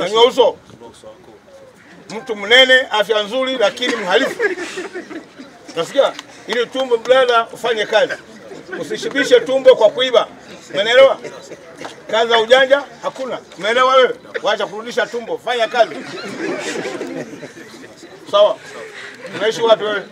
nyanyua uso. Mtu mnene, afya nzuri, lakini mhalifu. Nasikia ili tumbo brother ufanye kazi, usishibishe tumbo kwa kuiba. Umeelewa? Kazi za ujanja hakuna. Umeelewa wewe? Wacha kurudisha tumbo, fanya kazi. Sawa. Unaishi wapi wewe?